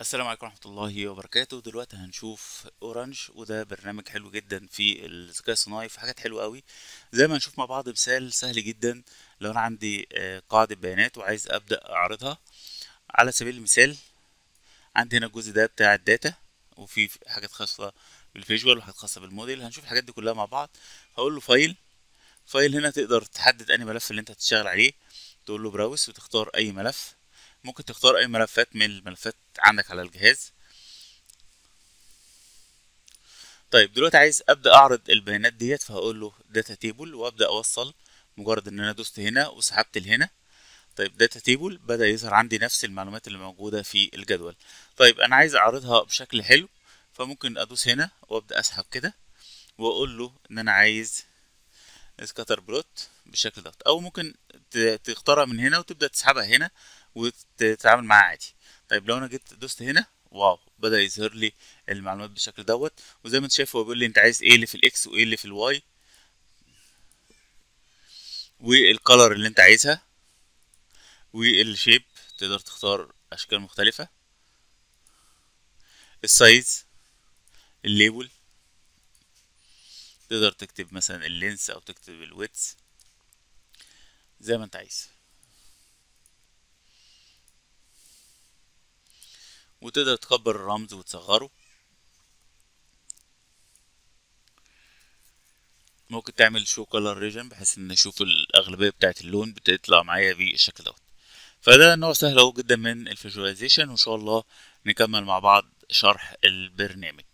السلام عليكم ورحمة الله وبركاته. دلوقتي هنشوف Orange وده برنامج حلو جدا في الذكاء الصناعي في حاجات حلوة قوي. زي ما هنشوف مع بعض مثال سهل جدا. لو أنا عندي آه، قاعدة بيانات وعايز أبدأ أعرضها. على سبيل المثال عندي هنا الجزء ده بتاع ال data وفي حاجات خاصة بال visual وحاجات خاصة بالموديل. هنشوف الحاجات دي كلها مع بعض. هقول له file file هنا تقدر تحدد أنهي ملف اللي أنت هتشتغل عليه. تقول له browse وتختار أي ملف. ممكن تختار أي ملفات من الملفات عندك على الجهاز. طيب دلوقتي عايز أبدأ أعرض البيانات ديت فهقول له data table وأبدأ أوصل مجرد إن أنا دوست هنا وسحبت لهنا. طيب data table بدأ يظهر عندي نفس المعلومات اللي موجودة في الجدول. طيب أنا عايز أعرضها بشكل حلو فممكن أدوس هنا وأبدأ أسحب كده وأقول له إن أنا عايز scatter plot بالشكل دوت أو ممكن تختارها من هنا وتبدأ تسحبها هنا وتتعامل معاها عادي. طيب لو أنا جيت دوست هنا wow بدأ يظهر لي المعلومات بالشكل دوت. وزي ما أنت شايف هو بيقول لي أنت عايز إيه اللي في ال X وايه اللي في ال Y. وال color اللي أنت عايزها. وال shape تقدر تختار أشكال مختلفة. ال size ال label تقدر تكتب مثلا ال length أو تكتب ال width زي ما أنت عايز. وتقدر تكبر الرمز وتصغره. ممكن تعمل show color region بحيث إن أشوف الأغلبية بتاعه اللون بتطلع معايا بالشكل دوت. فده نوع سهل أهو جدا من ال visualization وإن شاء الله نكمل مع بعض شرح البرنامج.